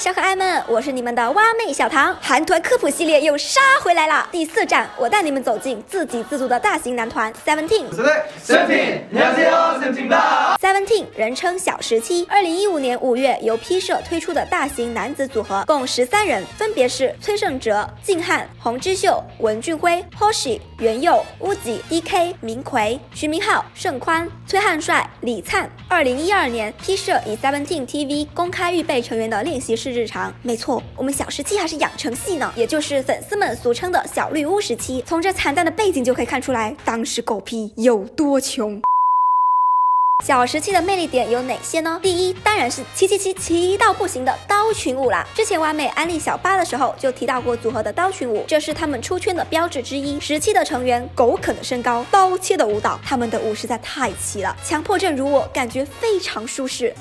小可爱们，我是你们的蛙妹小唐。韩团科普系列又杀回来了。第四站，我带你们走进自给自足的大型男团 Seventeen。Seventeen，你好，，Seventeen Seventeen 人称小十七，二零一五年五月由 P 社推出的大型男子组合，共十三人，分分别是崔胜哲、敬汉、洪之秀、文俊辉、Hoshi、袁佑、乌吉、DK、明奎、徐明浩、盛宽、崔汉帅、李灿。二零一二年，P 社以 Seventeen TV 公开预备成员的练习室。日常没错，我们小时期还是养成系呢，也就是粉丝们俗称的小绿屋时期。从这惨淡的背景就可以看出来，当时狗屁有多穷。小时期的魅力点有哪些呢？第一，当然是七七七齐到不行的刀群舞啦。之前完美安利小八的时候就提到过组合的刀群舞，这是他们出圈的标志之一。十七的成员狗啃的身高，刀切的舞蹈，他们的舞实在太齐了，强迫症如我感觉非常舒适。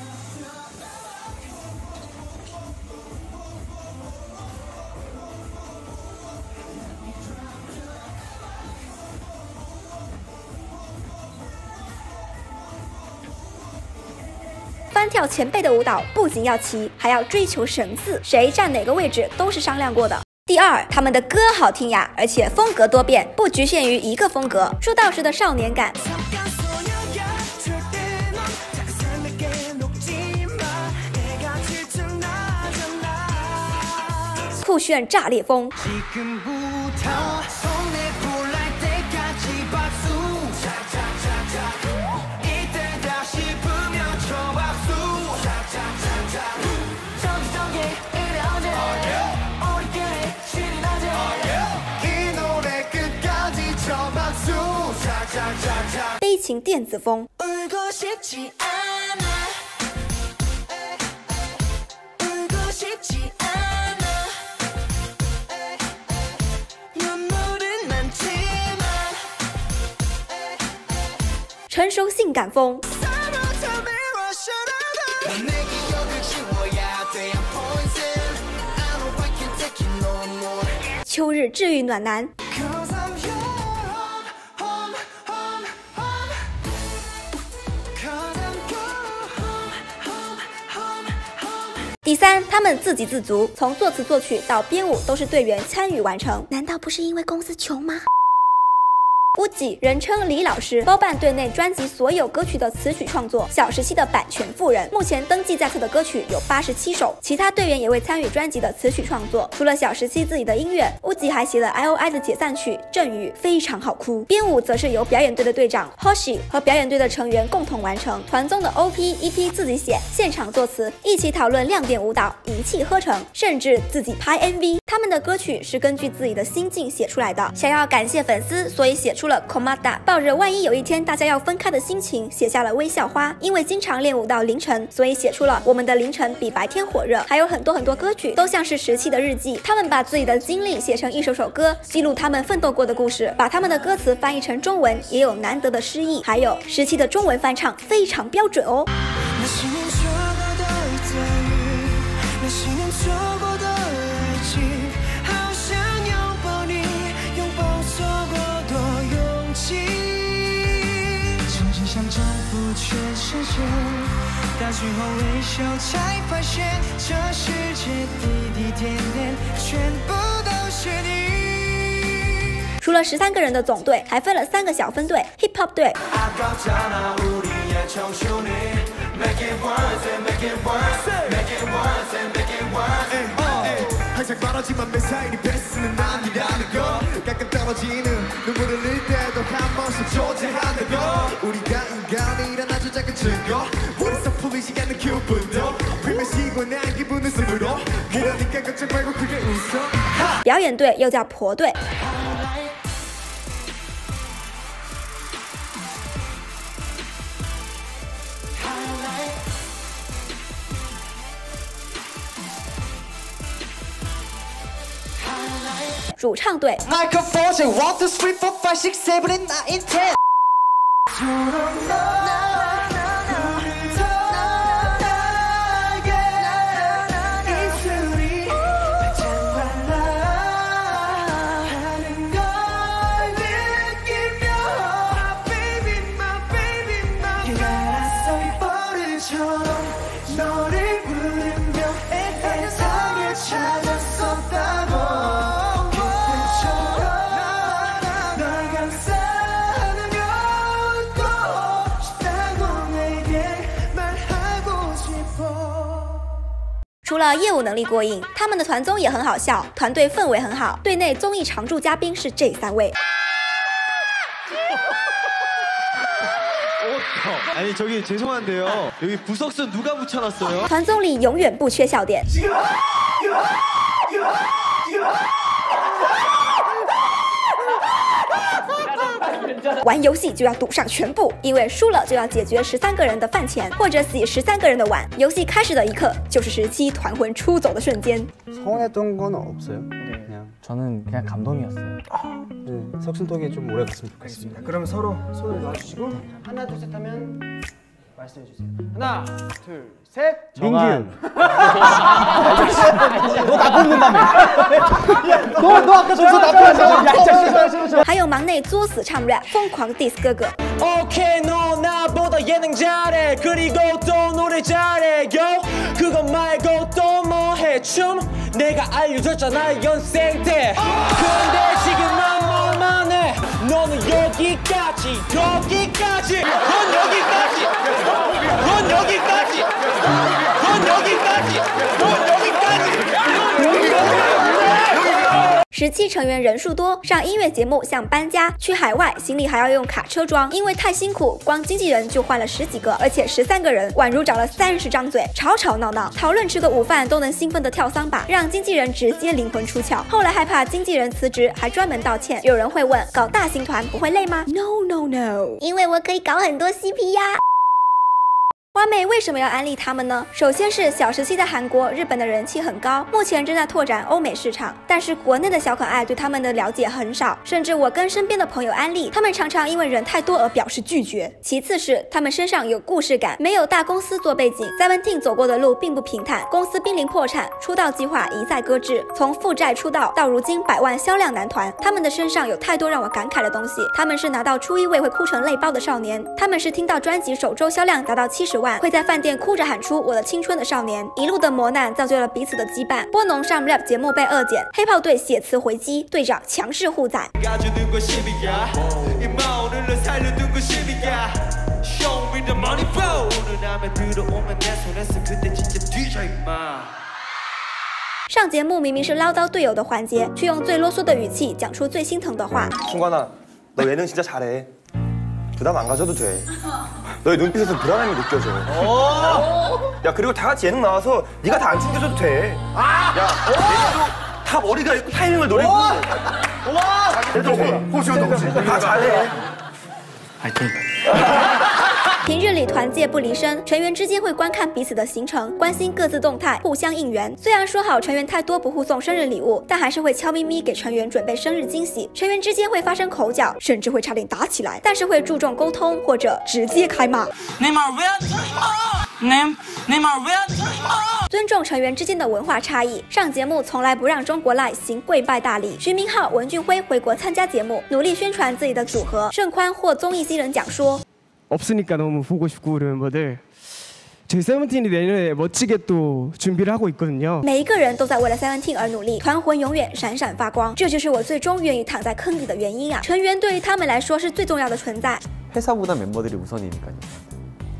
翻跳前辈的舞蹈不仅要齐，还要追求神似，谁站哪个位置都是商量过的。第二，他们的歌好听呀，而且风格多变，不局限于一个风格。出道时的少年感，酷炫炸裂风。悲情电子风，成熟性感风，秋日治愈暖男。第三，他们自给自足，从作词作曲到编舞都是队员参与完成。难道不是因为公司穷吗？乌吉人称李老师，包办队内专辑所有歌曲的词曲创作，小时期的版权富人。目前登记在册的歌曲有八十七首，其他队员也未参与专辑的词曲创作。除了小时期自己的音乐，乌吉还写了 I O I 的解散曲《阵雨》，非常好哭。编舞则是由表演队的队长 Hoshi 和表演队的成员共同完成。团综的 O P E P 自己写，现场作词，一起讨论亮点舞蹈，一气呵成，甚至自己拍 M V。他们的歌曲是根据自己的心境写出来的，想要感谢粉丝，所以写出。了 Komada，抱着万一有一天大家要分开的心情，写下了微笑花。因为经常练舞到凌晨，所以写出了我们的凌晨比白天火热。还有很多很多歌曲，都像是时期的日记。他们把自己的经历写成一首首歌，记录他们奋斗过的故事。把他们的歌词翻译成中文，也有难得的诗意。还有十七的中文翻唱非常标准哦。后微笑，才发现这世界滴滴点点，全部都是你。除了十三个人的总队，还分了三个小分队：hip hop 队。表演队又叫婆队。主唱队。了业务能力过硬，他们的团综也很好笑，团队氛围很好。队内综艺常驻嘉宾是这三位。 아니 저기 죄송한데요. 여기 부석순 누가 붙여놨어요? 团综里永远不缺笑点。 玩游戏就要赌上全部，因为输了就要解决十三个人的饭钱，或者洗十三个人的碗。游戏开始的一刻，就是十七团魂出走的瞬间。 서운했던 건 없어요. 그냥 저는 그냥 감동이었어요. 네, 석순덕이 좀 오래 갔으면 좋겠습니다. 그럼 서로 손을 놔주시고 하나 둘 셋 하면 말씀해 주세요. 하나 둘 셋. 민규. 너 나쁜 놈다며. 너, 너 아까 저기서 나쁜 놈 还有忙内作死唱 rap，疯狂 diss 哥哥。 오케이 너 나보다 예능 잘해 그리고 또 노래 잘해 요 그거 말고 또 뭐해 춤 내가 알려줬잖아 연생 때 근데 지금은 뭐만 해 너는 여기까지 여기까지 넌 여기까지 넌 여기까지 넌 여기까지 넌 여기까지 十七成员人数多，上音乐节目像搬家，去海外行李还要用卡车装，因为太辛苦，光经纪人就换了十几个，而且十三个人宛如长了三十张嘴，吵吵闹闹，讨论吃个午饭都能兴奋的跳桑巴，让经纪人直接灵魂出窍。后来害怕经纪人辞职，还专门道歉。有人会问，搞大型团不会累吗？No No No，因为我可以搞很多 CP 呀。 花妹为什么要安利他们呢？首先是小时期在韩国、日本的人气很高，目前正在拓展欧美市场，但是国内的小可爱对他们的了解很少，甚至我跟身边的朋友安利，他们常常因为人太多而表示拒绝。其次是他们身上有故事感，没有大公司做背景，Seventeen 走过的路并不平坦，公司濒临破产，出道计划一再搁置，从负债出道到如今百万销量男团，他们的身上有太多让我感慨的东西。他们是拿到初一位会哭成泪包的少年，他们是听到专辑首周销量达到七十会在饭店哭着喊出我的青春的少年，一路的磨难造就了彼此的羁绊。波农上不了节目被二剪，黑炮队写词回击，队长强势护崽。上节目明明是唠叨队友的环节，却用最啰嗦的语气讲出最心疼的话。 부담 안 가져도 돼. 너의 눈빛에서 불안함이 느껴져. 야 그리고 다 같이 예능 나와서 네가 다 안 챙겨줘도 돼. 야, 얘도 다 머리가 있고 타이밍을 노리고. 와, 얘도 호시도 호시. 다 잘해. 平日里团建不离身，成员之间会观看彼此的行程，关心各自动态，互相应援。虽然说好成员太多不互送生日礼物，但还是会悄咪咪给成员准备生日惊喜。成员之间会发生口角，甚至会差点打起来，但是会注重沟通或者直接开骂。尊重成员之间的文化差异，上节目从来不让中国赖行跪拜大礼。徐明浩、文俊辉回国参加节目，努力宣传自己的组合。盛宽获综艺新人奖说。 없으니까 너무 보고 싶고 그런 멤버들 저희 세븐틴이 내년에 멋지게 또 준비를 하고 있거든요. 每一个人都在为了 Seventeen 而努力，团魂永远闪闪发光，这就是我最终愿意躺在坑里的原因啊！成员对于他们来说是最重要的存在。 회사보다 멤버들이 우선이니까요.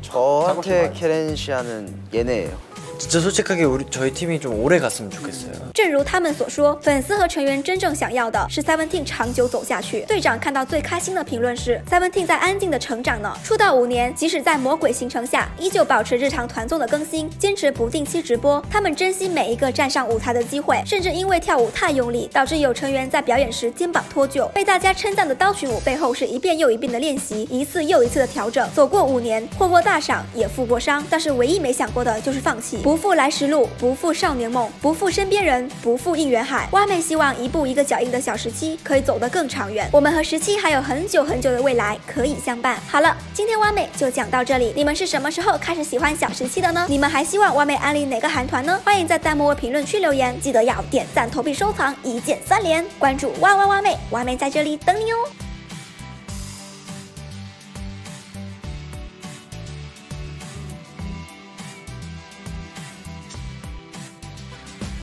저한테 케렌시아는 얘네예요. 진짜 솔직하게 우리 저희 팀이 좀 오래 갔으면 좋겠어요. 正如他们所说，粉丝和成员真正想要的是 Seventeen 长久走下去。队长看到最开心的评论是 Seventeen 在安静的成长呢。出道五年，即使在魔鬼行程下，依旧保持日常团综的更新，坚持不定期直播。他们珍惜每一个站上舞台的机会，甚至因为跳舞太用力，导致有成员在表演时肩膀脱臼。被大家称赞的刀群舞背后是一遍又一遍的练习，一次又一次的调整。走过五年，获过大赏，也负过伤，但是唯一没想过的就是放弃。 不负来时路，不负少年梦，不负身边人，不负应援海。蛙妹希望一步一个脚印的小十七可以走得更长远。我们和十七还有很久很久的未来可以相伴。好了，今天蛙妹就讲到这里。你们是什么时候开始喜欢小十七的呢？你们还希望蛙妹安利哪个韩团呢？欢迎在弹幕或评论区留言，记得要点赞、投币、收藏，一键三连。关注蛙蛙蛙妹，蛙妹在这里等你哦。